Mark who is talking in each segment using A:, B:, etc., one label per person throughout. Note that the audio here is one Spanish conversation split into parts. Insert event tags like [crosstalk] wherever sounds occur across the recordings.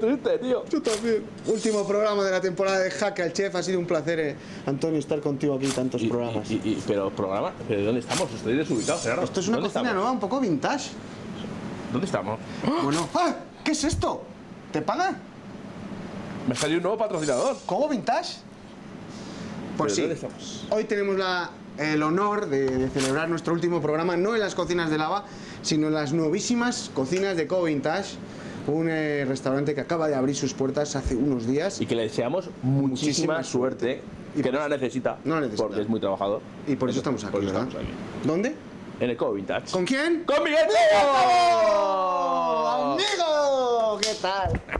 A: triste, tío.
B: Yo también. Último programa de la temporada de Jaque al Chef. Ha sido un placer, eh, Antonio, estar contigo aquí tantos
A: Y-
B: programas.
A: y- y- pero programa, ¿pero dónde estamos? Estoy desubicado, Gerardo.
B: Esto es una
A: ¿Dónde
B: cocina
A: estamos?
B: nueva, un poco vintage.
A: ¿Dónde estamos?
B: Bueno, ¡ah! ¿qué es esto? ¿Te pagan?
A: Me salió un nuevo patrocinador.
B: ¿Cómo vintage? Pues
A: ¿Pero
B: sí.
A: dónde estamos?
B: Hoy tenemos la- el honor de, de celebrar nuestro último programa, no en las cocinas de lava, sino en las nuevísimas cocinas de Co Vintage, un eh, restaurante que acaba de abrir sus puertas hace unos días
A: Y que le deseamos muchísima,
B: Muchísima
A: suerte.
B: Y
A: que no la necesita.
B: No la necesita.
A: Porque es muy trabajador.
B: y por eso estamos aquí,
A: Por eso
B: ¿verdad?
A: estamos aquí.
B: ¿Dónde?
A: En el Cobo Vintage.
B: ¿Con quién?
A: ¡Con Miguel Cobo!
B: ¡Amigo! ¿Qué tal? [laughs]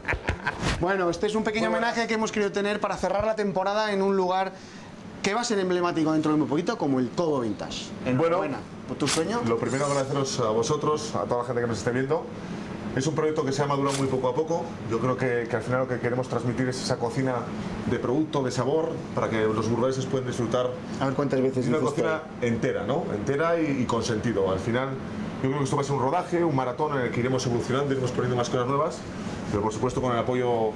B: Bueno, este es un pequeño homenaje que hemos querido tener para cerrar la temporada en un lugar que va a ser emblemático dentro de muy poquito, como el Cobo Vintage. Enhorabuena por tu sueño.
C: Lo primero agradeceros a vosotros, a toda la gente que nos esté viendo. Es un proyecto que se ha madurado muy poco a poco. Yo creo que, que al final lo que queremos transmitir es esa cocina de producto, de sabor, para que los burgaleses puedan disfrutar
B: A ver cuántas veces
C: una cocina entera, ¿no? Entera y, y con sentido. Al final, yo creo que esto va a ser un rodaje, un maratón en el que iremos evolucionando, iremos poniendo más cosas nuevas, pero por supuesto con el apoyo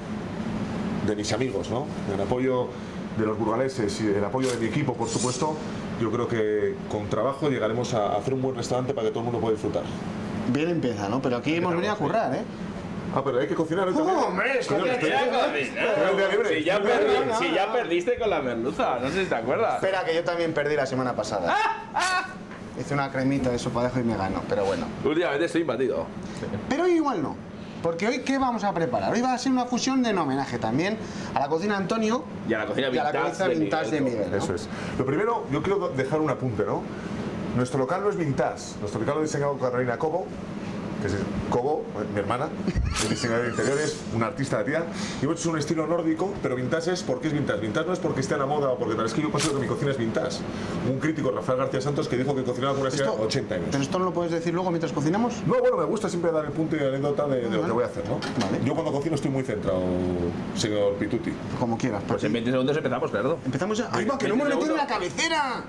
C: de mis amigos, ¿no? El apoyo de los burgaleses y el apoyo de mi equipo, por supuesto. Yo creo que con trabajo llegaremos a hacer un buen restaurante para que todo el mundo pueda disfrutar.
B: Bien empieza, ¿no? Pero aquí hemos venido a currar, ¿eh?
C: Ah, pero hay que cocinar hoy también.
B: hombre, es que
C: Coño, estoy-.
A: Si ya,
B: No,
A: perdi-
B: no, no,
A: si
B: no.
A: ya perdiste con la merluza, no sé si te acuerdas.
B: Espera, que yo también perdí la semana pasada. Hice una cremita de sopadejo y me ganó, pero bueno.
A: Últimamente estoy imbatido.
B: Pero hoy igual no. Porque hoy, ¿qué vamos a preparar? Hoy va a ser una fusión de un homenaje también a la cocina de Antonio
A: Y a la cocina
B: y a la
A: vintage
B: cocina
A: de
B: vintage de
A: Miguel.
B: Miguel. ¿no?
C: Eso es. Lo primero, yo quiero dejar un apunte, ¿no? Nuestro local no es vintage. Nuestro local lo ha diseñado Carolina Cobo, que es Cobo, mi hermana, es diseñadora de interiores, una artista de tía. Y hemos hecho un estilo nórdico, pero vintage es porque es vintage. Vintage no es porque esté a la moda o porque tal. Es que yo considero que mi cocina es vintage. Un crítico, Rafael García Santos, que dijo que cocinaba con una
B: Esto-
C: 80 años.
B: Pero esto no lo puedes decir luego mientras cocinamos.
C: No, bueno, me gusta siempre dar el punto y la anécdota de, de lo que voy a hacer, ¿no?
B: Vale.
C: Yo cuando cocino estoy muy centrado, señor Pituti.
B: Como quieras.
A: Pues
B: porque-
A: en 20 segundos empezamos, Gerardo.
B: Empezamos ya. ¡Ay, va, que no hemos metido en la cabecera!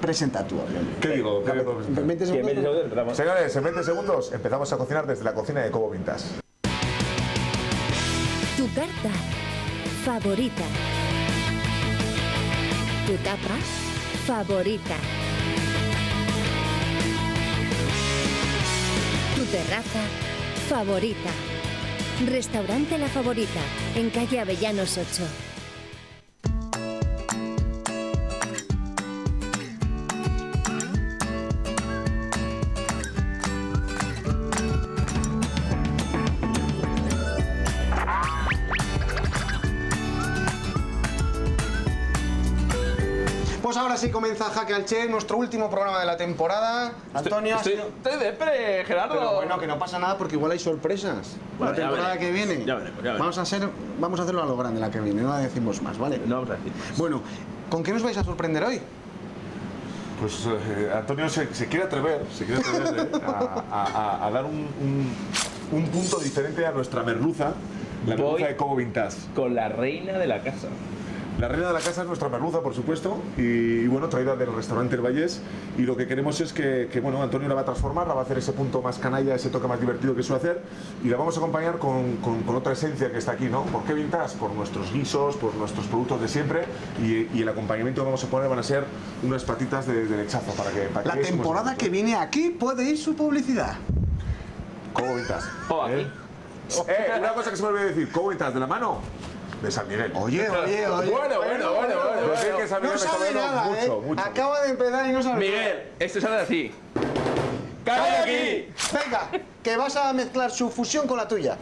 B: Presenta tú.
C: ¿Qué digo? ¿Qué digo?
B: En 20
A: Sí, en 20
B: segundos.
C: Señores, en 20 segundos empezamos a cocinar desde la cocina de Cobo Vintage.
D: Tu carta favorita. Tu tapa favorita. Tu terraza favorita. Restaurante La Favorita, en calle Avellanos 8.
B: Pues ahora sí comienza Jaque al Che, nuestro último programa de la temporada. Antonio,
A: estoy, estoy de pre, Gerardo.
B: Pero bueno, que no pasa nada porque igual hay sorpresas.
A: Bueno,
B: la temporada que viene.
A: ya veremos, ya veremos.
B: Vamos a hacer, vamos a hacerlo a lo grande la que viene, no la decimos más, ¿vale?
A: No vamos a decir.
B: Bueno, ¿con qué nos vais a sorprender hoy?
C: Pues eh, Antonio se, se quiere atrever, se quiere atrever eh, a, a- a- a dar un, un- un punto diferente a nuestra merluza, la
A: Voy-
C: merluza de Cobo Vintage.
A: Con la reina de la casa.
C: La reina de la casa es nuestra merluza, por supuesto, y, y, bueno, traída del restaurante El Vallés. Y lo que queremos es que, que, bueno, Antonio la va a transformar, la va a hacer ese punto más canalla, ese toque más divertido que suele hacer, y la vamos a acompañar con, con- con otra esencia que está aquí, ¿no? ¿Por qué vintage? Por nuestros guisos, por nuestros productos de siempre, y, y el acompañamiento que vamos a poner van a ser unas patitas de, de lechazo para que... Para
B: La
C: que cómo
B: temporada que viene aquí puede ir su publicidad.
C: Cobo Vintage.
A: Oh, aquí.
C: ¿eh? Eh, una cosa que se me olvidó decir, Cobo Vintage, de la mano de San Miguel.
B: Oye, oye, oye.
A: Bueno, bueno, bueno, bueno.
C: Yo sé que San Miguel
B: No
C: me
B: sabe nada,
C: mucho,
B: ¿eh?
C: mucho.
B: Acaba de empezar y no sabe
A: Miguel, esto sale así. ¡Cae aquí!
B: Venga, que vas a mezclar su fusión con la tuya.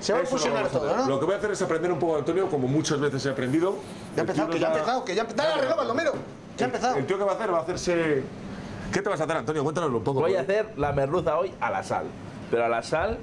B: Se va a fusionar todo. ¿no?
C: Lo que voy a hacer es aprender un poco de Antonio, como muchas veces he aprendido.
B: Ya ha empezado, que ya ha empezado, que ya ha empezado. Dale, arregla, Baldomero. Ya ha empezado.
C: El tío que va a hacer va a hacerse. ¿Qué te vas a hacer, Antonio? Cuéntanoslo un poco.
A: Voy a hacer la merluza hoy a la sal. Pero a la sal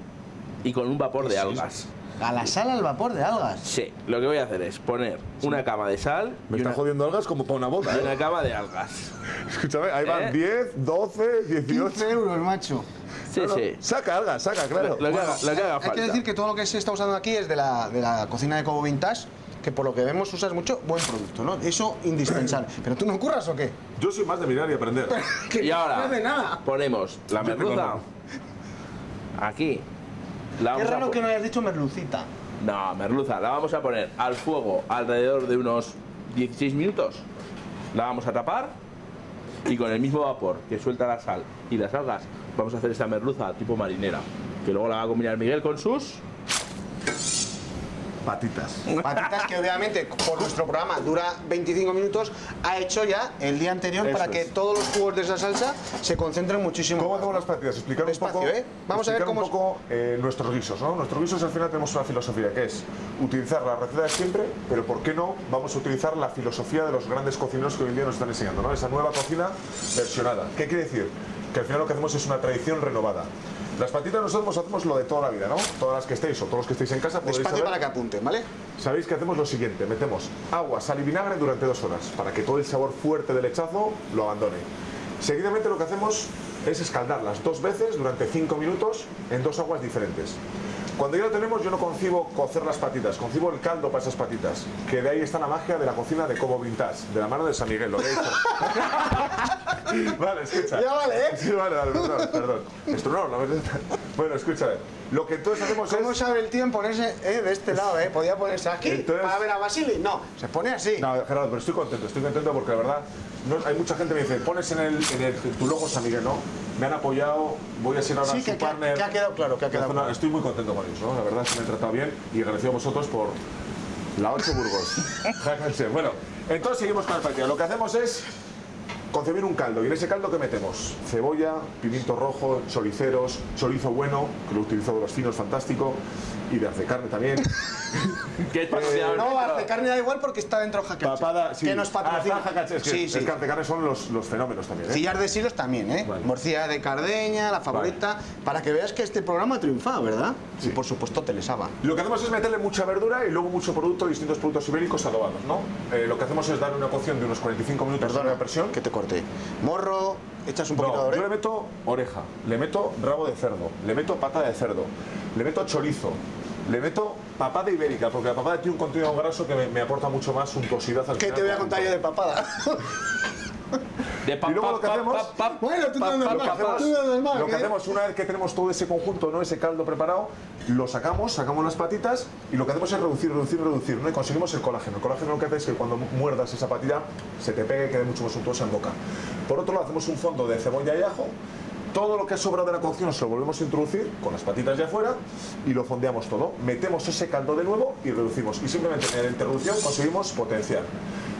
A: y con un vapor de algas.
B: A la sala al vapor de algas.
A: Sí, lo que voy a hacer es poner una cama de sal
C: Me
A: y
C: está
A: una,
C: jodiendo algas como para una boda.
A: y
C: ¿eh?
A: una cama de algas.
C: Escúchame, ahí van
A: ¿Eh?
C: 10, 12, 18.
B: 15 euros, macho.
A: Sí, sí.
C: Saca algas, saca, claro.
A: Lo que haga, lo que haga
B: Hay
A: falta.
B: que decir que todo lo que se está usando aquí es de la, de la cocina de Cobo Vintage, que por lo que vemos usas mucho buen producto, ¿no? Eso indispensable. [coughs] ¿Pero tú no curras o qué?
C: Yo soy más de mirar y aprender. [laughs]
A: Y ahora
B: No hace nada.
A: ponemos la merluza aquí. La
B: Qué raro que no hayas dicho merlucita.
A: No, merluza, la vamos a poner al fuego alrededor de unos 16 minutos. La vamos a tapar y con el mismo vapor que suelta la sal y las algas vamos a hacer esta merluza tipo marinera, que luego la va a combinar Miguel con sus
C: Patitas.
B: Patitas que obviamente por nuestro programa dura 25 minutos, ha hecho ya el día anterior
C: Eso
B: para que
C: es.
B: todos los jugos de esa salsa se concentren muchísimo.
C: ¿Cómo hacemos las patitas? Explicar un
B: Despacio,
C: poco,
B: ¿eh? Vamos a ver cómo
C: un poco eh, nuestros guisos, ¿no? Nuestros guisos al final tenemos una filosofía que es utilizar la receta de siempre, pero ¿por qué no vamos a utilizar la filosofía de los grandes cocineros que hoy en día nos están enseñando, ¿no? Esa nueva cocina versionada. ¿Qué quiere decir? Que al final lo que hacemos es una tradición renovada. Las patitas nosotros hacemos lo de toda la vida, ¿no? Todas las que estéis o todos los que estéis en casa podéis
B: Despacio
C: saber-
B: para que apunten, ¿vale?
C: Sabéis que hacemos lo siguiente, metemos agua, sal y vinagre durante dos horas para que todo el sabor fuerte del hechazo lo abandone. Seguidamente lo que hacemos es escaldarlas dos veces durante cinco minutos en dos aguas diferentes. Cuando ya lo tenemos, yo no concibo cocer las patitas, concibo el caldo para esas patitas. Que de ahí está la magia de la cocina de Cobo Vintage, de la mano de San Miguel, lo que [laughs] vale, escucha.
B: Ya vale, ¿eh?
C: Sí, vale, vale, perdón, perdón. Esto no, verdad. Bueno, escúchame. Lo que entonces hacemos
B: ¿Cómo
C: es...
B: sabe el tío en ponerse eh, de este lado, eh? Podía ponerse aquí
C: Entonces-
B: para ver a Basili. No, se pone así.
C: No, Gerardo, pero estoy contento, estoy contento porque la verdad, no- hay mucha gente que me dice, pones en, el, en, el- en tu logo San Miguel, ¿no? Me han apoyado, voy a ser ahora
B: Sí,
C: su
B: que- que ha-
C: partner.
B: que ha quedado claro, que ha quedado claro.
C: Estoy muy contento con ellos, ¿no? La verdad es que me han tratado bien y agradecido a vosotros por la 8 Burgos. [laughs] Bueno, entonces seguimos con el partido. Lo que hacemos es concebir un caldo y en ese caldo que metemos cebolla, pimiento rojo, choriceros, chorizo bueno, que lo utilizo de los finos, fantástico, y de hace carne también. [laughs]
A: es patrocinador
B: No,
A: nuestro.
B: de carne da igual porque está dentro Jacache.
C: Papada, sí.
B: Que nos patrocina.
C: Ah, Jacache, es que
B: sí,
C: es
B: sí.
C: que Arte Carne son los, los fenómenos también, ¿eh?
B: Cillar de Silos también, ¿eh?
C: Vale.
B: Morcilla de Cardeña, la favorita. Para que veas que este programa ha triunfado, ¿verdad?
C: Sí.
B: Y por supuesto Telesaba.
C: Lo que hacemos es meterle mucha verdura y luego mucho producto, distintos productos ibéricos adobados, ¿no? Eh, lo que hacemos es darle una cocción de unos 45 minutos
B: Perdona,
C: de presión.
B: que te corté. Morro, echas un poquito
C: No,
B: de
C: yo le meto oreja, le meto rabo de cerdo, le meto pata de cerdo, le meto chorizo, le meto papada ibérica, porque la papada tiene un contenido graso que me, me aporta mucho más suntuosidad al
B: ¿Qué
C: final
B: te voy a contar yo de papada? [laughs]
A: De pa-
C: Y luego
A: pa-
C: lo que hacemos-
A: pa- pa-
B: Bueno, tú
C: que lo que
B: ¿eh?
C: hacemos una vez que tenemos todo ese conjunto, ¿no? ese caldo preparado, lo sacamos, sacamos las patitas y lo que hacemos es reducir, reducir, reducir, ¿no? y conseguimos el colágeno. El colágeno lo que hace es que cuando muerdas esa patita se te pegue y quede mucho más suntuosa en boca. Por otro lado, hacemos un fondo de cebolla y ajo. Todo lo que ha sobrado de la cocción se lo volvemos a introducir con las patitas de afuera y lo fondeamos todo. Metemos ese caldo de nuevo y reducimos. Y simplemente en la interrupción conseguimos potenciar.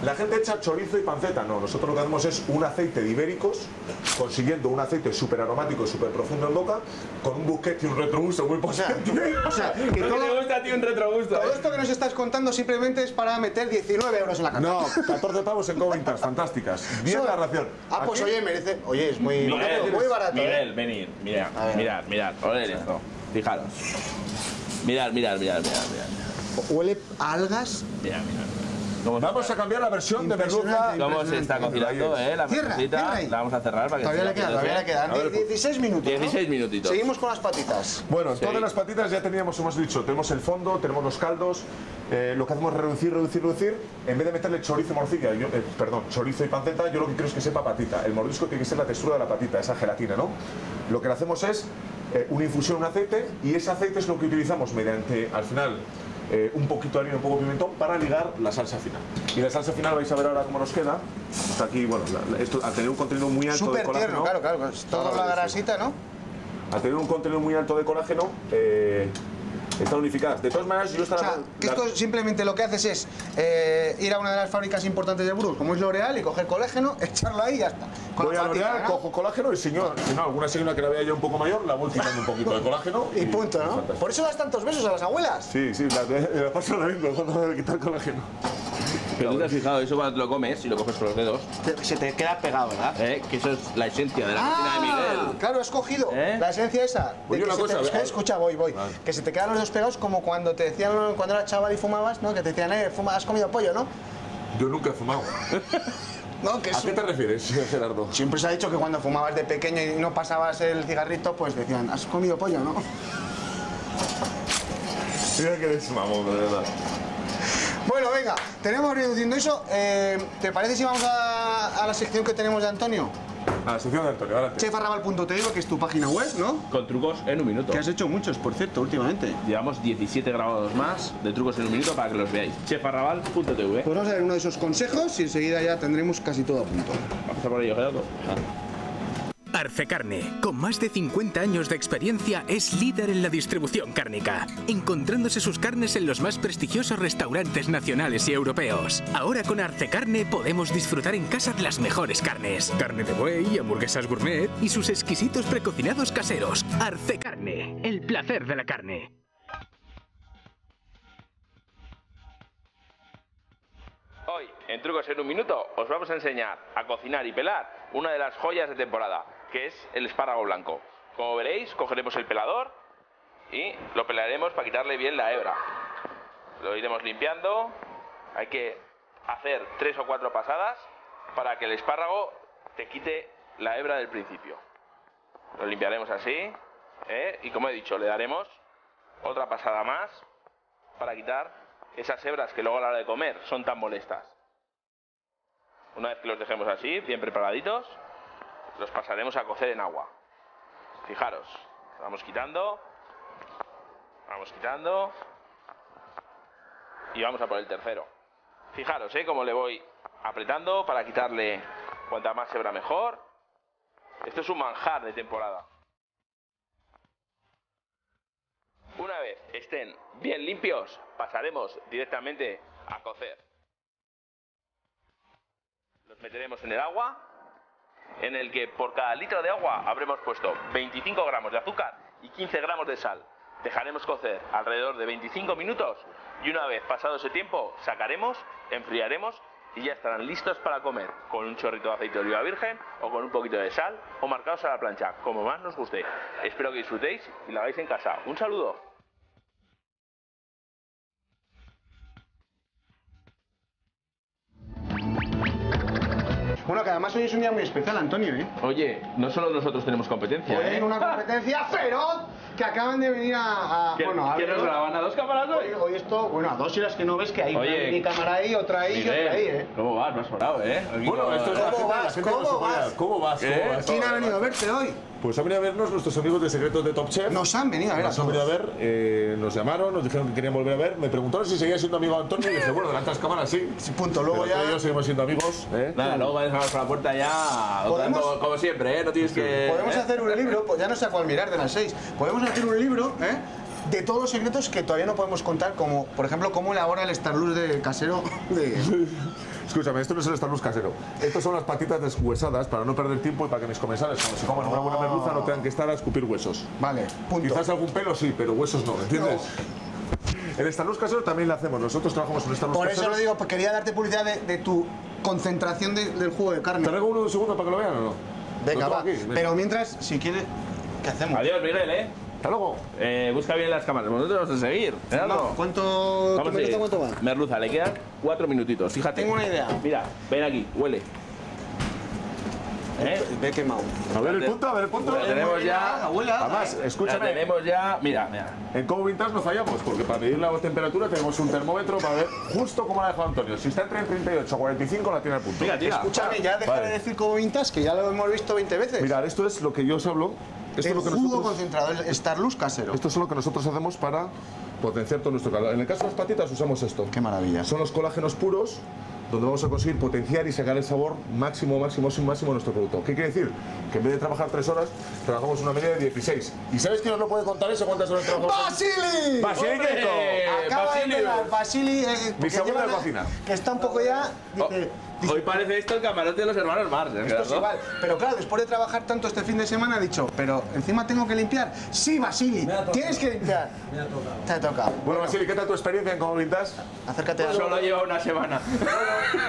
C: La gente echa chorizo y panceta. No, nosotros lo que hacemos es un aceite de ibéricos, consiguiendo un aceite súper aromático y súper profundo en boca, con un buquete y un retrogusto muy
B: O sea,
C: potente.
B: o sea, [laughs] que
A: que
B: todo,
A: te gusta a ti un retrogusto.
B: todo
A: ¿eh?
B: esto que nos estás contando simplemente es para meter 19 euros en la carta.
C: No, 14 pavos en Covintas, fantásticas. Bien la ración.
B: Ah, pues oye, merece. Oye, es muy,
A: Miguel,
B: muy barato. ¿eh?
A: Miguel, venid, mirad, mirad, mirad, oled esto. Fijaros. Mirad, mirad, mirad, mirad, mirad.
B: Huele a algas.
A: Mirad, mirad. ¿Cómo se-
C: Vamos a cambiar la versión de merluza.
A: ¿Cómo se está cocinando, eh? La
B: Cierra,
A: merlucita.
B: cierra ahí.
A: La vamos a cerrar para que
B: Todavía
A: se
B: le queda, todavía le quedan.
A: A ver,
B: Die- 16 minutos. ¿no?
A: 16 minutitos.
B: Seguimos con las patitas.
C: Bueno, en
A: Sí.
C: todas las patitas ya teníamos, hemos dicho, tenemos el fondo, tenemos los caldos. eh, lo que hacemos es reducir, reducir, reducir. En vez de meterle chorizo y morcilla, yo- eh, perdón, chorizo y panceta, yo lo que quiero es que sepa patita. El mordisco tiene que ser la textura de la patita, esa gelatina, ¿no? Lo que le hacemos es eh, una infusión, un aceite, y ese aceite es lo que utilizamos mediante, al final, eh, un poquito de harina, un poco de pimentón, para ligar la salsa final. Y la salsa final vais a ver ahora cómo nos queda. Está aquí, bueno, la- esto, al tener un contenido muy alto de colágeno...
B: tierno, claro, claro. Es toda la grasita, ¿no?
C: al tener un contenido muy alto de colágeno, eh, están unificadas. De todas maneras, yo
B: O
C: esta
B: sea, que esto simplemente lo que haces es eh, ir a una de las fábricas importantes de Burgos, como es L'Oreal, y coger colágeno, [laughs] echarlo ahí y ya está. Con
C: voy a L'Oreal, cojo colágeno y señor, si no, alguna señora que la vea ya un poco mayor, la voy quitando un poquito de [laughs] colágeno.
B: Y punto, ¿no? Por eso das tantos besos a las abuelas.
C: Sí, sí, la, la paso ahora mismo [laughs] cuando voy a quitar colágeno.
A: Pero tú te has fijado, eso cuando te lo comes y lo coges con los dedos,
B: Te- Se te queda pegado, ¿verdad?
A: ¿eh? que eso es la esencia de la cocina de Miguel.
B: claro, has cogido
A: ¿Eh?
B: la esencia esa. de
C: Oye,
B: que
C: una cosa,
B: te- [laughs] escucha, voy, voy. Que se te quedan los dos pegados como cuando te decían cuando eras chaval y fumabas, ¿no? Que te decían, eh, fuma, has comido pollo, ¿no?
C: Yo nunca he fumado. [laughs]
B: No, que
C: ¿A qué te refieres, Gerardo?
B: Siempre se ha dicho que cuando fumabas de pequeño y no pasabas el cigarrito, pues decían, has comido pollo, ¿no?
C: Mira que eres mamón, de verdad.
B: Bueno, venga, tenemos reduciendo eso. Eh, ¿Te parece si vamos a, a la sección que tenemos de Antonio?
C: A la sección de Antonio, adelante.
B: Chefarrabal.tv, que es tu página web, ¿no?
A: Con trucos en un minuto.
B: Que has hecho muchos, por cierto, últimamente.
A: Llevamos 17 grabados más de trucos en un minuto para que los veáis. chefarrabal.tv.
B: Pues vamos a ver uno de esos consejos y enseguida ya tendremos casi todo a punto.
A: Vamos a por ello, Gerardo.
E: Arce Carne, con más de 50 años de experiencia, es líder en la distribución cárnica, encontrándose sus carnes en los más prestigiosos restaurantes nacionales y europeos. Ahora con Arce Carne podemos disfrutar en casa de las mejores carnes, carne de buey, hamburguesas gourmet y sus exquisitos precocinados caseros. Arce Carne, el placer de la carne.
A: Hoy, en Trucos en un Minuto, os vamos a enseñar a cocinar y pelar una de las joyas de temporada, que es el espárrago blanco. Como veréis, cogeremos el pelador y lo pelaremos para quitarle bien la hebra. Lo iremos limpiando. Hay que hacer tres o cuatro pasadas para que el espárrago te quite la hebra del principio. Lo limpiaremos así ¿eh? y como he dicho, le daremos otra pasada más para quitar esas hebras que luego a la hora de comer son tan molestas. Una vez que los dejemos así, bien preparaditos, los pasaremos a cocer en agua. Fijaros, vamos quitando, vamos quitando y vamos a por el tercero. Fijaros, ¿eh? Cómo le voy apretando para quitarle cuanta más hebra mejor. Esto es un manjar de temporada. Una vez estén bien limpios, pasaremos directamente a cocer. Los meteremos en el agua, en el que por cada litro de agua habremos puesto 25 gramos de azúcar y 15 gramos de sal. Dejaremos cocer alrededor de 25 minutos y una vez pasado ese tiempo sacaremos, enfriaremos y ya estarán listos para comer con un chorrito de aceite de oliva virgen o con un poquito de sal o marcados a la plancha, como más nos guste. Espero que disfrutéis y lo hagáis en casa. Un saludo.
B: Bueno, que además hoy es un día muy especial, Antonio, ¿eh?
A: Oye, no solo nosotros tenemos competencia, ¿eh?
B: una competencia feroz que acaban de venir a... a-
A: ¿Qué,
B: bueno, a
A: ¿qué
B: ver,
A: nos graban a dos cámaras hoy?
B: Hoy, hoy esto, bueno, a dos y las que no ves que hay
A: Oye,
B: una mini cámara ahí, otra ahí y otra ahí, ¿eh?
A: ¿Cómo vas? No has sobrado, ¿eh? Aquí
C: Bueno,
A: no-
C: esto es
B: ¿Cómo
C: la
B: vas?
C: gente
B: ¿Cómo vas?
C: ¿Cómo vas? ¿Cómo vas?
B: ¿Quién ha venido a verte hoy?
C: Pues han venido a vernos nuestros amigos de Secretos de Top Chef.
B: Nos han venido a ver a
C: Nos han venido a ver, eh, nos llamaron, nos dijeron que querían volver a ver. Me preguntaron si seguía siendo amigo de Antonio y dije, bueno, delante de las cámaras sí.
B: Sí, punto, luego
C: Pero
B: ya-
C: yo seguimos siendo amigos. ¿eh?
A: Nada, luego vais a por la puerta ya.
B: ¿Podemos?
A: Como, como siempre, ¿eh? No tienes que.
B: Podemos
A: ¿eh?
B: hacer un libro, pues ya no sé a cuál mirar de las seis. Podemos hacer un libro, ¿eh? De todos los secretos que todavía no podemos contar, como por ejemplo cómo elabora el Starluz de casero de... [laughs]
C: Escúchame, esto no es el Starluz casero. Estos son las patitas deshuesadas para no perder tiempo y para que mis comensales, cuando se coman una buena merluza, no tengan que estar a escupir huesos.
B: Vale, punto.
C: Quizás algún pelo sí, pero huesos no, ¿entiendes? El Starluz casero también lo hacemos. Nosotros trabajamos en Starluz
B: Por
C: casero.
B: eso lo digo, porque quería darte publicidad de, de tu concentración de- del jugo de
C: ¿Te
B: carne.
C: traigo uno de un segundo para que lo vean o no?
B: Venga, va.
C: aquí.
B: Pero mientras, si quieres, ¿qué hacemos?
A: Adiós, Miguel, ¿eh?
C: Hasta luego.
A: Eh, busca bien las cámaras. Nosotros vamos a seguir. Gerardo.
B: ¿Cuánto,
A: Vamos a seguir.
B: cuánto va?
A: Merluza, le quedan cuatro minutitos. Fíjate.
B: Tengo una idea.
A: Mira, ven aquí, huele. ¿Eh?
B: Ve quemado.
C: A ver el punto, a ver el punto.
A: La tenemos ya.
B: Huele a-
C: Además,
A: La
C: escúchame.
A: tenemos ya. Mira, mira.
C: En Como Vintage no fallamos, porque para medir la temperatura tenemos un termómetro para ver justo cómo la ha dejado Antonio. Si está entre 38 y 45, la tiene al punto.
A: Mira, tira.
B: Escúchame, ya deja
C: Vale.
B: de decir como vintas, que ya lo hemos visto 20 veces.
C: Mirad, esto es lo que yo os hablo. Esto
B: el
C: es lo que
B: jugo
C: nosotros,
B: concentrado, el Starluz casero.
C: esto es lo que nosotros hacemos para potenciar todo nuestro calor. En el caso de las patitas usamos esto.
B: Qué maravilla.
C: Son los colágenos puros donde vamos a conseguir potenciar y sacar el sabor máximo, máximo, máximo, máximo de nuestro producto. ¿Qué quiere decir? Que en vez de trabajar 3 horas, trabajamos una media de 16. ¿Y sabes quién os lo puede contar eso? ¿Cuántas horas trabajamos?
B: ¡Basili!
C: ¡Basili!
B: Acaba
A: Basili.
B: de llegar Basili, eh,
C: de
B: lleva-
C: cocina.
B: Que está un poco ya.
A: Oh,
B: Dice, [laughs]
A: Hoy parece esto el camarote de los hermanos Mars. ¿eh,
B: esto es igual. Pero claro, después de trabajar tanto este fin de semana, ha dicho, pero encima tengo que limpiar. Sí, Basili, tienes que limpiar. Me ha tocado. Te ha tocado.
C: Bueno, Basili, ¿qué tal tu experiencia en Como Vintage?
B: Acércate a
A: Solo lleva una semana.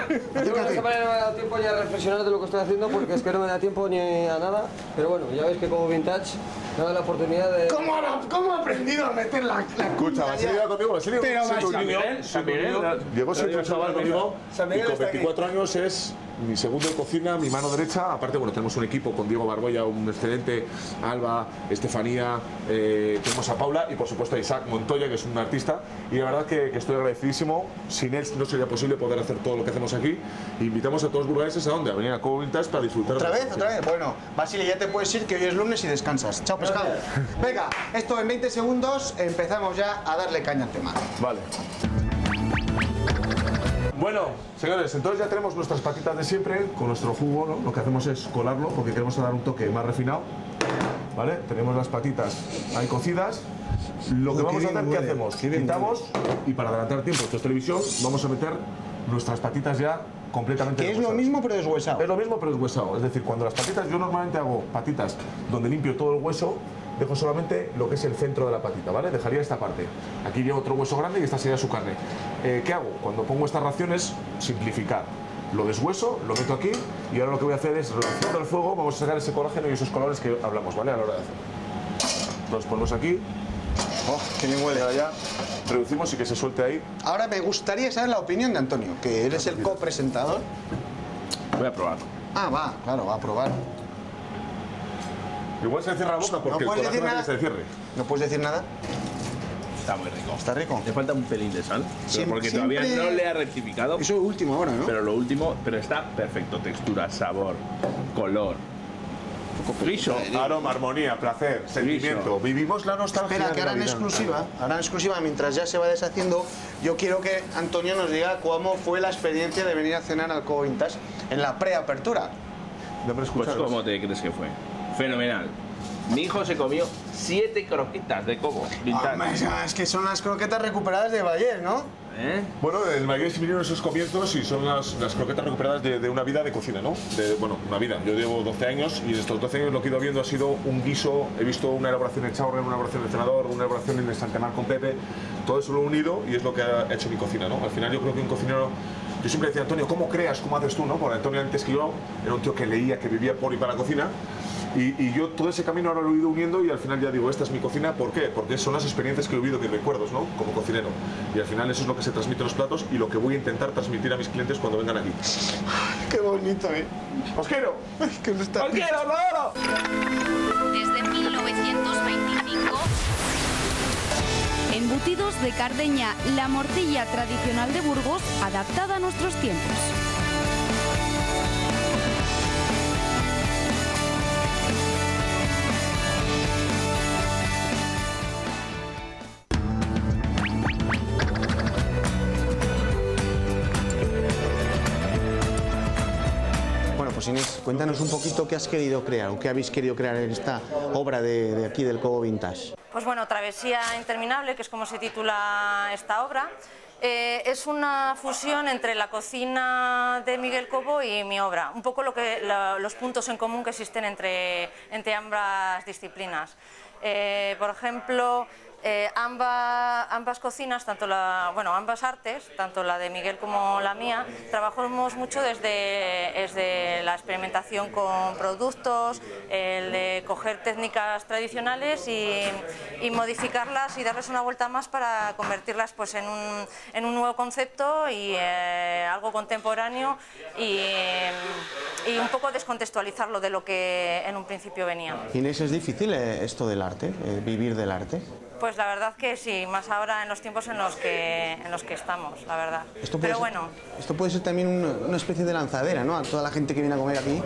F: Yo esta semana no me ha dado tiempo ni a reflexionar de lo que estoy haciendo porque es que no me da tiempo ni a nada. Pero bueno, ya veis que como vintage No, la oportunidad de...
B: ¿Cómo, ha- cómo ha aprendido a meter la, la
C: Escucha, iba conmigo,
B: Pero
A: San Miguel, San Miguel,
C: llegó siendo un chaval conmigo.
F: San
C: y con
F: está aquí.
C: 24 años es mi segundo en cocina, mi mano derecha. Aparte, bueno, tenemos un equipo con Diego Barboya, un excelente, Alba, Estefanía, eh, tenemos a Paula y por supuesto a Isaac Montoya, que es un artista. Y la verdad que, que estoy agradecidísimo. Sin él no sería posible poder hacer todo lo que hacemos aquí. Invitamos a todos los burgaleses a dónde? A venir a Cobo Vintage para disfrutar.
B: ¿Otra
C: de
B: vez? ¿Otra vez? Bueno, Basile, ya te puedes ir que hoy es lunes y descansas. Chao, pescado. Venga, esto en 20 segundos empezamos ya a darle caña al tema.
C: Vale. Bueno, señores, entonces ya tenemos nuestras patitas de siempre con nuestro jugo. ¿no? Lo que hacemos es colarlo porque queremos dar un toque más refinado. ¿Vale? Tenemos las patitas ahí cocidas. Lo que vamos a hacer,
B: bien
C: ¿qué
B: huele,
C: hacemos?
B: qué
C: Quitamos y para adelantar tiempo, esto es televisión, vamos a meter nuestras patitas ya completamente
B: Que es lo mismo pero deshuesado.
C: Es lo mismo pero es huesado. Es decir, cuando las patitas, yo normalmente hago patitas donde limpio todo el hueso, dejo solamente lo que es el centro de la patita, ¿vale? Dejaría esta parte. Aquí llevo otro hueso grande y esta sería su carne. Eh, ¿Qué hago? Cuando pongo estas raciones, simplificar. Lo deshueso, lo meto aquí y ahora lo que voy a hacer es, relacionando el fuego, vamos a sacar ese colágeno y esos colores que hablamos, ¿vale? A la hora de hacer. Los ponemos aquí.
B: Oh, qué bien huele.
C: Ya reducimos y que se suelte ahí.
B: Ahora me gustaría saber la opinión de Antonio, que eres el copresentador.
A: Voy a probar.
B: Ah, va, claro, va a probar.
C: Igual se cierra la boca porque el
B: puedes decir
C: hace que
B: nada.
C: se cierre.
B: ¿No puedes decir nada?
A: Está muy rico.
B: ¿Está rico?
A: Le falta un pelín de sal,
B: Siempre-
A: porque todavía
B: siempre-
A: no le ha rectificado.
B: Eso es último ahora, ¿no?
A: Pero lo último, pero está perfecto. Textura, sabor, color. Friso.
C: Aroma, armonía, placer, sentimiento. Vivimos la nostalgia.
B: Espera, que ahora en exclusiva, ahora en exclusiva, mientras ya se va deshaciendo, yo quiero que Antonio nos diga cómo fue la experiencia de venir a cenar al Cobo Vintage en la preapertura.
C: Dame
A: Pues. ¿cómo te crees que fue? Fenomenal. Mi hijo se comió siete croquetas de cobo. vintage.
B: Hombre, es que son las croquetas recuperadas de Bayer, ¿no?
A: ¿Eh?
C: Bueno, el Magués vinieron esos comienzos y son las, las croquetas recuperadas de, de una vida de cocina, ¿no? De, bueno, una vida. Yo llevo 12 años y en estos 12 años lo que he ido viendo ha sido un guiso. He visto una elaboración en Chaurren, una elaboración en Senador, una elaboración en el Santemar con Pepe. Todo eso lo he unido y es lo que ha hecho mi cocina, ¿no? Al final yo creo que un cocinero... Yo siempre decía, Antonio, ¿cómo creas? ¿Cómo haces tú, no? Porque Antonio antes que yo era un tío que leía, que vivía por y para la cocina. Y, y yo todo ese camino ahora lo he ido uniendo y al final ya digo, esta es mi cocina. ¿Por qué? Porque son las experiencias que he vivido, que recuerdos, ¿no? Como cocinero. Y al final eso es lo que se transmite en los platos y lo que voy a intentar transmitir a mis clientes cuando vengan aquí.
B: Qué bonito, ¿eh?
C: ¡Os quiero!
B: Que no está...
A: ¡Os quiero!
G: Desde 1925, embutidos de Cardeña, la morcilla tradicional de Burgos, adaptada a nuestros tiempos.
B: Cuéntanos un poquito qué has querido crear o qué habéis querido crear en esta obra de, aquí del Cobo Vintage.
H: Pues bueno, Travesía Interminable, que es como se titula esta obra, eh, es una fusión entre la cocina de Miguel Cobo y mi obra, un poco lo que, los puntos en común que existen entre, entre ambas disciplinas. Eh, por ejemplo, eh, ambas, ambas cocinas, tanto la, bueno, ambas artes, tanto la de Miguel como la mía, trabajamos mucho desde, desde la experimentación con productos, el de coger técnicas tradicionales y, y modificarlas y darles una vuelta más para convertirlas pues, en, un, en un nuevo concepto y eh, algo contemporáneo y, y un poco descontextualizarlo de lo que en un principio venía.
B: Inés, ¿es difícil eh, esto del arte, vivir del arte?
H: Pues la verdad que sí, más ahora en los tiempos en los que, en los que estamos, la verdad.
B: Esto puede
H: Pero
B: ser-
H: bueno,
B: Esto puede ser también una, una especie de lanzadera, ¿no? A toda la gente que viene a comer aquí,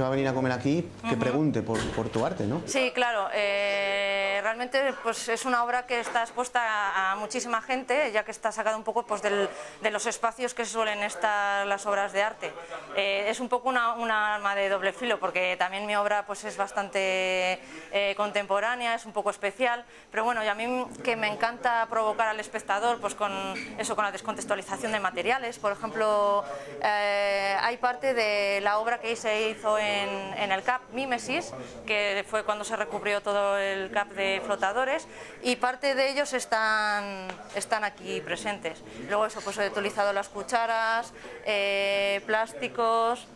B: que va a venir a comer aquí, que pregunte por, por tu arte, ¿no?
H: Sí, claro. eh, realmente pues, es una obra que está expuesta a, muchísima gente, ya que está sacada un poco pues, del- de los espacios que suelen estar las obras de arte. Eh, es un poco una, una arma de doble filo, porque también mi obra pues, es bastante eh, contemporánea, es un poco especial, pero bueno, y a mí que me encanta provocar al espectador pues, con eso, con la descontextualización de materiales. Por ejemplo, eh, hay parte de la obra que se hizo en, en el CAP Mimesis, que fue cuando se recubrió todo el CAP de flotadores, y parte de ellos están, están aquí presentes. Luego eso, pues he utilizado las cucharas, eh, plásticos,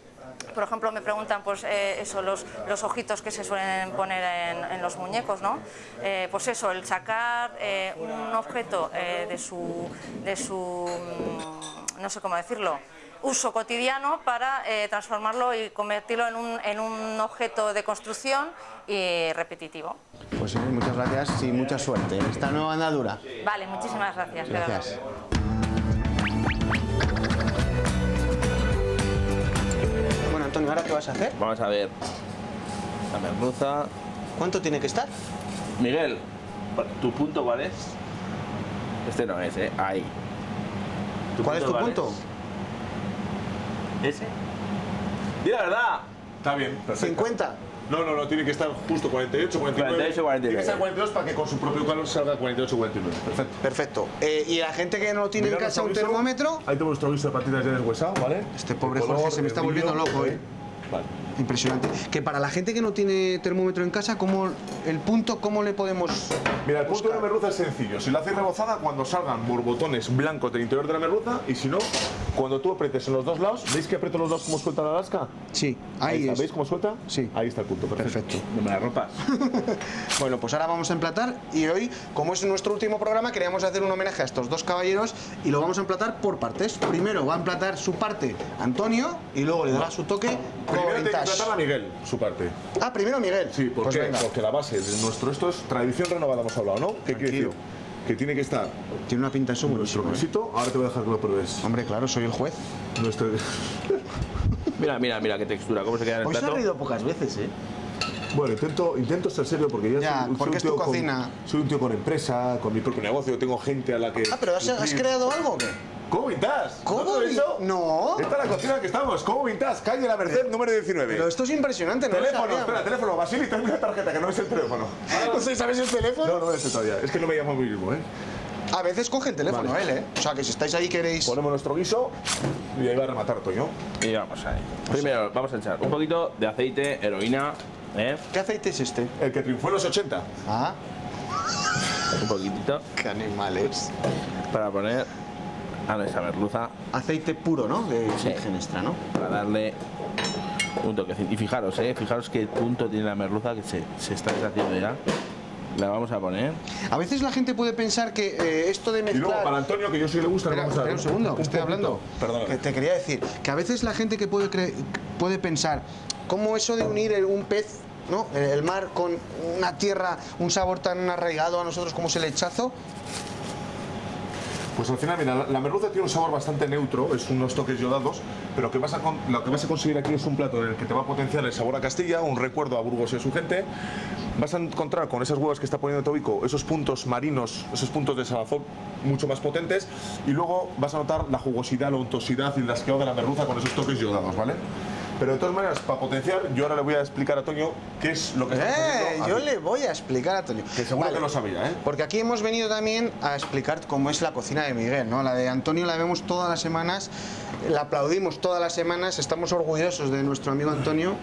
H: por ejemplo, me preguntan pues eh, eso, los, los ojitos que se suelen poner en, los muñecos, ¿no? Eh, pues eso, el sacar un objeto de su, de su mm, no sé cómo decirlo, uso cotidiano para eh, transformarlo y convertirlo en un, en un objeto de construcción y repetitivo.
B: Pues sí, muchas gracias y mucha suerte en esta nueva andadura.
H: Vale, muchísimas gracias.
B: Gracias. Bueno, Antonio, ¿ahora qué vas a hacer?
A: Vamos a ver. La merluza.
B: ¿Cuánto tiene que estar?
A: Miguel, ¿tu punto cuál es? Este no es, ¿eh? Ahí.
B: ¿Cuál es tu punto?
A: ¿Ese? Di la verdad.
C: Está bien, perfecto.
B: 50.
C: No, no, no, tiene que estar justo 48, 49.
A: 48, 49.
C: Tiene que estar 42 para que con su propio calor salga 48, 49. Perfecto.
B: Perfecto. Eh, y la gente que no tiene en casa un termómetro,
C: Ahí tengo nuestro guiso de patitas ya deshuesado, ¿vale?
B: Este pobre
C: El
B: Jorge
C: color,
B: se me está
C: brillo,
B: volviendo loco, ¿eh?
C: Vale.
B: impresionante. Que para la gente que no tiene termómetro en casa, ¿cómo, el punto, ¿cómo le podemos...?
C: Mira, el punto de la merluza es sencillo. Si la haces rebozada, cuando salgan borbotones blancos del interior de la merluza, y si no, cuando tú apretes en los dos lados, ¿veis que aprieto los dos como suelta la lasca?
B: Sí, ahí,
C: está.
B: es.
C: ¿Veis cómo suelta?
B: Sí.
C: Ahí está el punto, perfecto.
B: Perfecto.
A: No me la ropas. [laughs]
B: Bueno, pues ahora vamos a emplatar y hoy, como es nuestro último programa, queríamos hacer un homenaje a estos dos caballeros y lo vamos a emplatar por partes. Primero va a emplatar su parte Antonio y luego le dará su toque
C: Primero tiene que tratar a Miguel, su parte.
B: Ah, primero Miguel.
C: Sí, ¿por
B: Pues
C: qué?
B: venga.
C: Porque la base de nuestro, esto es tradición renovada, hemos hablado, ¿no? ¿Qué quiere
B: Tranquilo.
C: decir? Que tiene que estar
B: Tiene una pinta eso
C: nuestro
B: buenísima. ¿eh?
C: quesito. Ahora te voy a dejar que lo pruebes.
B: Hombre, claro, soy el juez.
C: Nuestro... [laughs]
A: Mira, mira, mira qué textura, cómo se queda en el
B: Hoy se ha
A: plato.
B: reído pocas veces, ¿eh?
C: Bueno, intento, intento ser serio porque ya,
B: Ya,
C: soy, soy
B: porque
C: un
B: es tu
C: tío con-
B: cocina.
C: soy un tío con empresa, con mi propio negocio, tengo gente a la que.
B: Ah, pero has, has creado algo o qué?
C: ¿Cómo Vintage?
B: ¿Cómo
C: ¿No te lo he
B: vi-? No.
C: Esta es la cocina en la que estamos. ¿Cómo Vintage? Calle La Merced, número 19.
B: Pero esto es impresionante, ¿no? lo
C: Teléfono,
B: sabía.
C: espera, teléfono. Basili, tengo una tarjeta que no es el teléfono. [laughs]
B: No sé, ¿sabes el teléfono?
C: No, no es el todavía. Es que no me llamo a mí mismo, ¿eh?
B: A veces coge el teléfono
C: Vale.
B: él, ¿eh? O sea, que si estáis ahí queréis...
C: Ponemos nuestro guiso y ahí va a rematar Toño.
A: Y vamos ahí. Primero vamos a echar un poquito de aceite, heroína, ¿eh?
B: ¿Qué aceite es este?
C: El que triunfó en los 80.
B: Ah,
A: Un poquitito
B: qué animales.
A: para poner a nuestra merluza,
B: Aceite puro, ¿no? De
A: Sí.
B: virgen extra, ¿no?
A: para darle un toquecito. Y fijaros, ¿eh? Fijaros qué punto tiene la merluza que se, se está deshaciendo ya. La vamos a poner.
B: A veces la gente puede pensar que eh, esto de
C: Y luego
B: mezclar...
C: para Antonio, que yo sí le gusta,
B: Espera,
C: vamos a
B: espera un segundo, que estoy hablando.
C: Perdón.
B: Que te quería decir que a veces la gente que puede, cre- puede pensar cómo eso de unir el- un pez, ¿no? El el mar con una tierra, un sabor tan arraigado a nosotros como es el lechazo,
C: Pues al final, mira, la, la merluza tiene un sabor bastante neutro, es unos toques yodados, pero que vas a lo que vas a conseguir aquí es un plato en el que te va a potenciar el sabor a Castilla, un recuerdo a Burgos y a su gente. Vas a encontrar con esas huevas que está poniendo Tobico esos puntos marinos, esos puntos de salazón mucho más potentes, y luego vas a notar la jugosidad, la untuosidad y el lasqueo de la merluza con esos toques yodados, ¿vale? Pero de todas maneras, para potenciar, yo ahora le voy a explicar a Toño qué es lo que está
B: ¡Eh!
C: haciendo
B: Yo
C: aquí.
B: le voy a explicar a Toño.
C: Que seguro
B: Vale.
C: que lo sabía, ¿eh?
B: Porque aquí hemos venido también a explicar cómo es la cocina de Miguel, ¿no? La de Antonio la vemos todas las semanas, la aplaudimos todas las semanas, estamos orgullosos de nuestro amigo Antonio,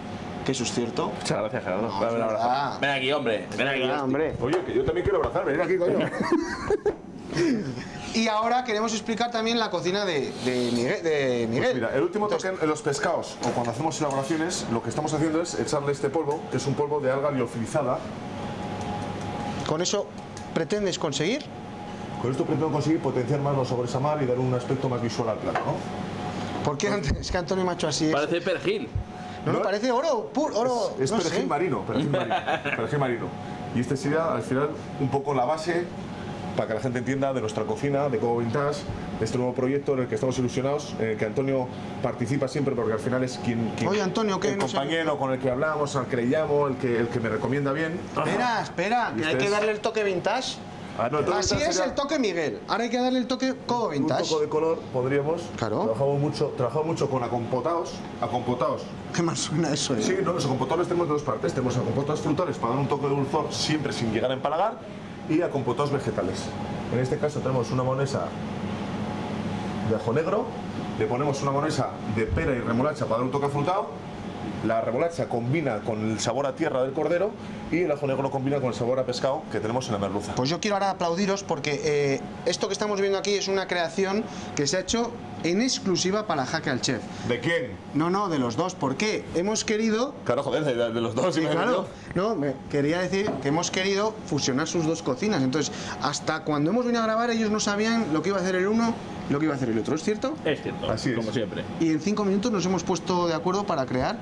B: que eso es cierto.
A: Muchas gracias, Gerardo.
B: No.
A: Ven aquí, hombre. Ven aquí.
B: Ah, hombre.
C: Oye, que yo también quiero abrazar, ven aquí, coño. [laughs]
B: Y ahora queremos explicar también la cocina de, de Miguel. De Miguel.
C: Pues mira, el último toque en los pescados o cuando hacemos elaboraciones, lo que estamos haciendo es echarle este polvo, que es un polvo de alga liofilizada.
B: Con eso pretendes conseguir.
C: Con esto pretendo conseguir potenciar más los sabores a mar y dar un aspecto más visual al plato, ¿no?
B: ¿Por qué antes- es que Antonio Macho así es?
A: Parece perejil.
B: No, me
C: ¿no?
B: parece oro, puro, oro.
C: Es
B: no
C: perejil
B: sé.
C: marino, perejil marino, [laughs] perejil marino. Y este sería al final un poco la base para que la gente entienda de nuestra cocina, de Cobo Vintage, de este nuevo proyecto en el que estamos ilusionados, en el que Antonio participa siempre porque al final es quien, quien-
B: Oye, Antonio, ¿qué?
C: el
B: No sé.
C: compañero con el que hablamos, al que le llamo, el que, el que me recomienda bien.
B: Espera, espera, que hay
C: este
B: que darle el toque vintage.
C: Ah, no,
B: Así es
C: sería-
B: el toque Miguel. Ahora hay que darle el toque codo
C: un
B: vintage.
C: poco de color podríamos.
B: Claro.
C: Trabajamos mucho, trabajamos mucho con acompotados, acompotados.
B: ¿Qué más suena eso? eh?
C: Sí, no, los acompotados tenemos de dos partes. Tenemos acompotados frutales para dar un toque de dulzor siempre sin llegar a empalagar y acompotados vegetales. En este caso tenemos una monesa de ajo negro, le ponemos una monesa de pera y remolacha para dar un toque afrutado. La remolacha combina con el sabor a tierra del cordero y el ajo negro combina con el sabor a pescado que tenemos en la merluza.
B: Pues yo quiero ahora aplaudiros porque eh, esto que estamos viendo aquí es una creación que se ha hecho en exclusiva para Jaque al Chef.
C: ¿De quién?
B: No, no, de los dos. ¿Por qué? Hemos querido...
C: Claro, joder, de, de los dos.
B: Sí, claro. No, me quería decir que hemos querido fusionar sus dos cocinas. Entonces, hasta cuando hemos venido a grabar, ellos no sabían lo que iba a hacer el uno lo que iba a hacer el otro. ¿Es cierto?
A: Es cierto,
C: Así es.
A: como siempre.
B: Y en cinco minutos nos hemos puesto de acuerdo para crear,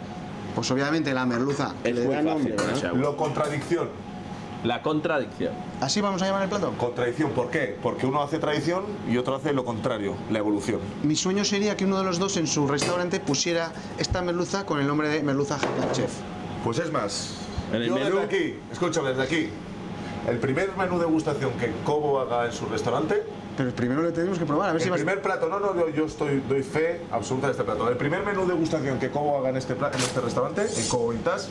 B: pues obviamente la merluza.
A: Es muy fácil.
C: Lo contradicción.
A: La contradicción.
B: Así vamos a llamar el plato.
C: Contradicción, ¿por qué? Porque uno hace tradición y otro hace lo contrario, la evolución.
B: Mi sueño sería que uno de los dos en su restaurante pusiera esta merluza con el nombre de merluza Chef.
C: Pues es más,
A: En el
C: yo
A: menú-
C: desde aquí, escúchame, desde aquí, el primer menú de degustación que Cobo haga en su restaurante,
B: Pero primero le tenemos que probar, a ver
C: el
B: si vas...
C: primer plato, no, no, yo, yo estoy, doy fe absoluta de este plato. El primer menú de degustación que Cobo haga en este, pla- en este restaurante, en Cobo Vintage,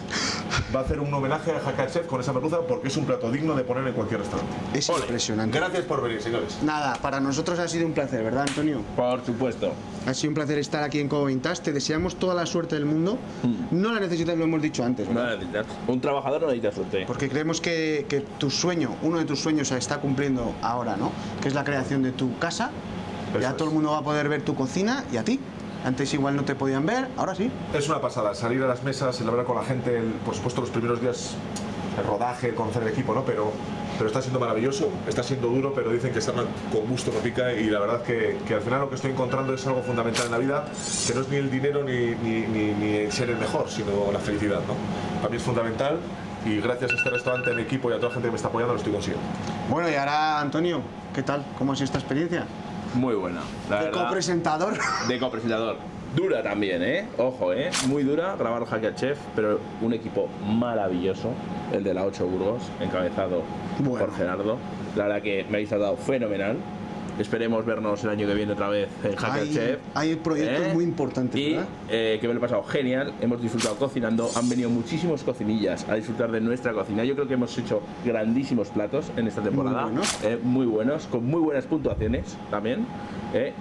C: va a hacer un homenaje a Jaca Chef con esa merluza porque es un plato digno de poner en cualquier restaurante.
B: Es impresionante.
C: Gracias por venir, señores.
B: Nada, para nosotros ha sido un placer, ¿verdad, Antonio?
A: Por supuesto.
B: Ha sido un placer estar aquí en Cobo Vintage. Te deseamos toda la suerte del mundo. No la necesitas, lo hemos dicho antes,
A: No
B: ¿verdad?
A: necesitas. Un trabajador no necesita suerte.
B: Porque creemos que, que tu sueño, uno de tus sueños se está cumpliendo ahora, ¿no? Que es la creación de tu casa.
C: Eso
B: ya
C: es.
B: todo el mundo va a poder ver tu cocina y a ti. Antes igual no te podían ver, ahora sí.
C: Es una pasada, salir a las mesas, el hablar con la gente, el, por supuesto los primeros días, el rodaje, conocer el equipo, ¿no? Pero, pero está siendo maravilloso, está siendo duro, pero dicen que está con gusto no pica y la verdad que, que al final lo que estoy encontrando es algo fundamental en la vida, que no es ni el dinero ni, ni, ni, ni el ser el mejor, sino la felicidad, ¿no? Para mí es fundamental y gracias a este restaurante, a mi equipo y a toda la gente que me está apoyando lo estoy consiguiendo.
B: Bueno, y ahora, Antonio, ¿qué tal? ¿Cómo ha sido esta experiencia?
A: Muy buena. La
B: De
A: verdad.
B: copresentador.
A: De copresentador. Dura también, ¿eh? Ojo, ¿eh? Muy dura grabar Jaque al Chef, pero un equipo maravilloso, el de la 8 Burgos, encabezado
B: Bueno.
A: por Gerardo. La verdad que me habéis tratado fenomenal. Esperemos vernos el año que viene otra vez en al
B: Hay-
A: Chef.
B: hay proyectos
A: ¿eh?
B: muy importantes,
A: Y
B: ¿verdad?
A: eh, que me lo he pasado genial. Hemos disfrutado cocinando. Han venido muchísimos cocinillas a disfrutar de nuestra cocina. Yo creo que hemos hecho grandísimos platos en esta temporada.
B: buenos.
A: eh, muy buenos, con muy buenas puntuaciones también.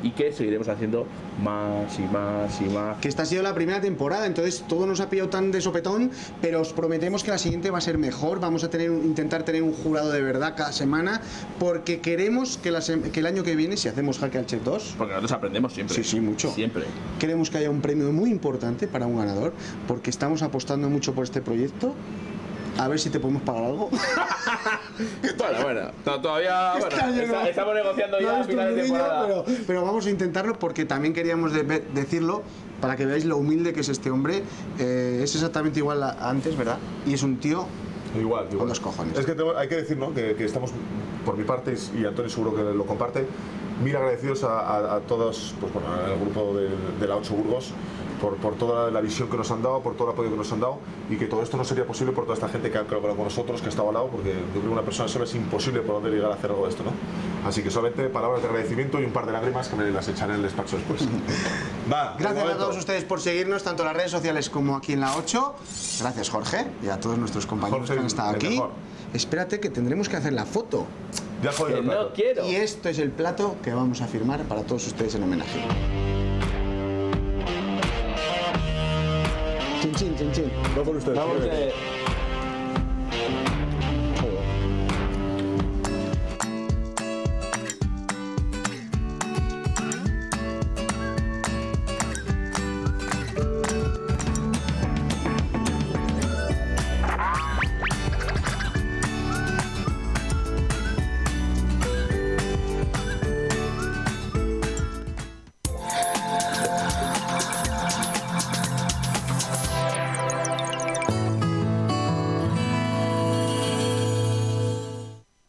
A: y que seguiremos haciendo más y más y más.
B: que esta ha sido la primera temporada, entonces todo nos ha pillado tan de sopetón, pero os prometemos que la siguiente va a ser mejor, vamos a tener intentar tener un jurado de verdad cada semana, porque queremos que, la que el año que viene, si hacemos Jaque al Chef 2,
A: Porque nosotros aprendemos siempre.
B: Sí, sí, mucho.
A: Siempre.
B: queremos que haya un premio muy importante para un ganador, porque estamos apostando mucho por este proyecto. A ver si te podemos pagar algo. [laughs]
A: Bueno, bueno, to- todavía [laughs] bueno, está-
B: no.
A: estamos negociando
B: No
A: ya a
B: tu
A: final de
B: niño,
A: temporada.
B: pero, pero vamos a intentarlo porque también queríamos de- decirlo para que veáis lo humilde que es este hombre. Eh, es exactamente igual a antes, ¿verdad? Y es un tío
C: Igual, igual.
B: Con los cojones.
C: Es que tengo- hay que decir, ¿no? Que, que estamos, por mi parte, y Antonio seguro que lo comparte, mil agradecidos a, a- a todos, pues bueno, al grupo de, de la 8 Burgos, por, por toda la visión que nos han dado, por todo el apoyo que nos han dado, y que todo esto no sería posible por toda esta gente que ha colaborado con nosotros, que ha estado al lado, porque yo creo que una persona sola es imposible poder llegar a hacer algo de esto, ¿no? Así que solamente palabras de agradecimiento y un par de lágrimas que me las echaré en el despacho después. [laughs] Va,
B: Gracias a todos ustedes por seguirnos, tanto en las redes sociales como aquí en la 8. Gracias, Jorge, y a todos nuestros compañeros
C: Jorge,
B: que han estado aquí.
C: mejor.
B: Espérate que tendremos que hacer la foto.
C: Ya
A: Que
C: el
A: no quiero.
B: Y este es el plato que vamos a firmar para todos ustedes en homenaje. Chin, chin, chin, chin.
C: Va por ustedes.
A: Vamos, eh,